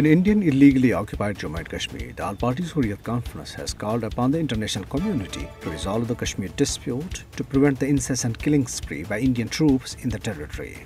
In Indian illegally occupied Jammu and Kashmir, the All Parties Hurriyat Conference has called upon the international community to resolve the Kashmir dispute to prevent the incessant killing spree by Indian troops in the territory.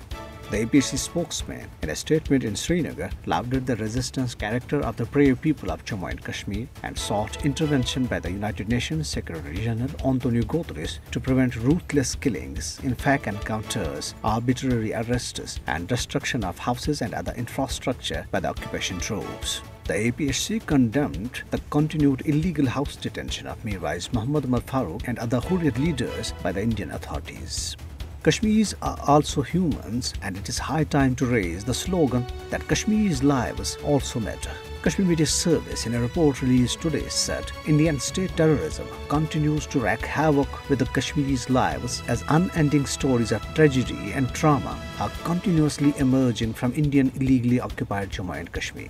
The APHC spokesman, in a statement in Srinagar, lauded the resistance character of the brave people of Jammu and Kashmir and sought intervention by the United Nations Secretary General Antonio Guterres to prevent ruthless killings, infect encounters, arbitrary arrests, and destruction of houses and other infrastructure by the occupation troops. The APHC condemned the continued illegal house detention of Mirwais Muhammad Umar Farooq and other Hurriyat leaders by the Indian authorities. Kashmiris are also humans, and it is high time to raise the slogan that Kashmiri's lives also matter. Kashmir Media Service, in a report released today, said Indian state terrorism continues to wreak havoc with the Kashmiris' lives as unending stories of tragedy and trauma are continuously emerging from Indian illegally occupied Jammu and Kashmir.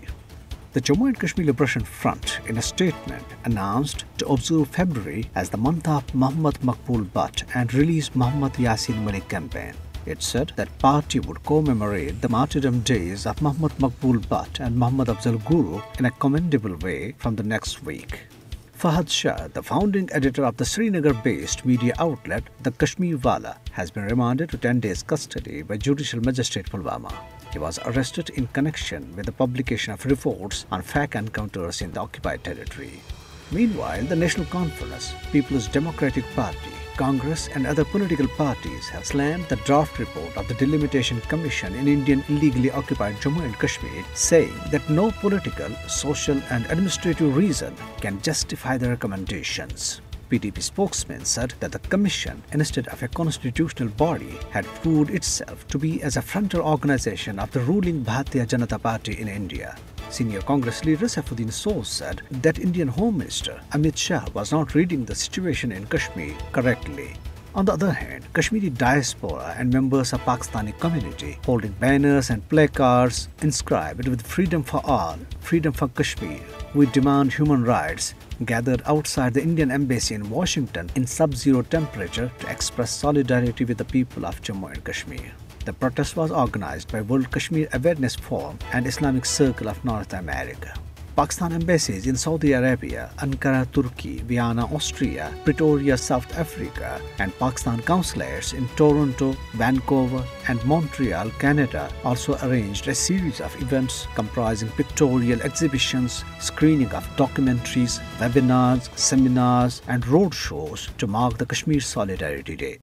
The Jammu and Kashmir Liberation Front, in a statement, announced to observe February as the month of Muhammad Maqbul Butt and release Muhammad Yasin Malik campaign. It said that party would commemorate the martyrdom days of Muhammad Maqbul Butt and Muhammad Afzal Guru in a commendable way from the next week. Fahad Shah, the founding editor of the Srinagar-based media outlet The Kashmir Wala, has been remanded to 10 days custody by Judicial Magistrate Pulwama. He was arrested in connection with the publication of reports on fake encounters in the occupied territory. Meanwhile, the National Conference, People's Democratic Party, Congress and other political parties have slammed the draft report of the Delimitation Commission in Indian illegally occupied Jammu and Kashmir, saying that no political, social and administrative reason can justify the recommendations. PDP spokesman said that the commission, instead of a constitutional body, had proved itself to be as a frontal organization of the ruling Bharatiya Janata Party in India. Senior Congress leader Saifuddin Soz said that Indian Home Minister Amit Shah was not reading the situation in Kashmir correctly. On the other hand, Kashmiri diaspora and members of Pakistani community holding banners and placards inscribed with freedom for all, freedom for Kashmir, we demand human rights, gathered outside the Indian embassy in Washington in sub-zero temperature to express solidarity with the people of Jammu and Kashmir. The protest was organized by World Kashmir Awareness Forum and Islamic Circle of North America. Pakistan embassies in Saudi Arabia, Ankara, Turkey, Vienna, Austria, Pretoria, South Africa, and Pakistan consulates in Toronto, Vancouver, and Montreal, Canada also arranged a series of events comprising pictorial exhibitions, screening of documentaries, webinars, seminars, and roadshows to mark the Kashmir Solidarity Day.